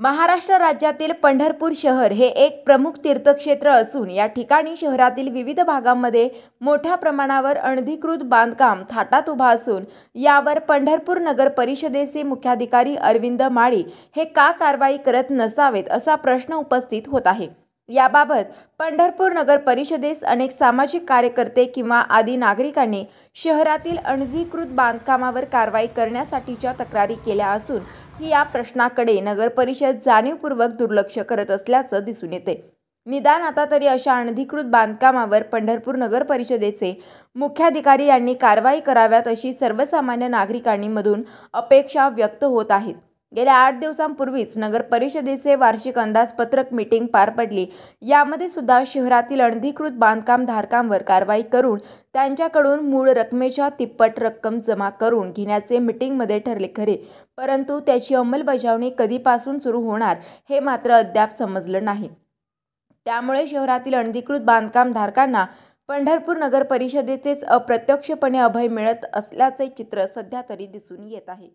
महाराष्ट्र राज्यातील पंढरपूर शहर हे एक प्रमुख तीर्थक्षेत्र असून या ठिकाणी शहरातील विविध भागांमध्ये मोठ्या प्रमाणावर अनधिकृत बांधकाम थाटात उभा असून यावर पंढरपूर नगर परिषदेचे मुख्याधिकारी अरविंद माळी हे का कारवाई करत नसावेत असा प्रश्न उपस्थित होत आहे. याबाबत पंढरपूर नगर परिषदेस अनेक सामाजिक कार्यकर्ते किंवा आदी नागरिकांनी शहरातील अनधिकृत बांधकामावर कारवाई करण्यासाठीच्या तक्रारी केल्या असून ही या प्रश्नाकडे नगर परिषद जाणीवपूर्वक दुर्लक्ष करत असल्याचं दिसून येते. निदान आता तरी अशा अनधिकृत बांधकामावर पंढरपूर नगर परिषदेचे मुख्याधिकारी यांनी कारवाई कराव्यात अशी सर्वसामान्य नागरिकांनी मधून अपेक्षा व्यक्त होत आहेत. गेल्या आठ दिवसांपूर्वीच नगर परिषदेचे वार्षिक अंदाजपत्रक मीटिंग पार पडली. यामध्ये सुद्धा शहरातील अनधिकृत बांधकाम धारकांवर कारवाई करून त्यांच्याकडून मूळ रकमेच्या तिप्पट रक्कम जमा करून घेण्याचे मीटिंगमध्ये ठरले खरे. परंतु त्याची अंमलबजावणी कधीपासून सुरू होणार हे मात्र अद्याप समजलं नाही. त्यामुळे शहरातील अनधिकृत बांधकाम धारकांना पंढरपूर नगर परिषदेचेच अप्रत्यक्षपणे अभय मिळत असल्याचे चित्र सध्या तरी दिसून येत आहे.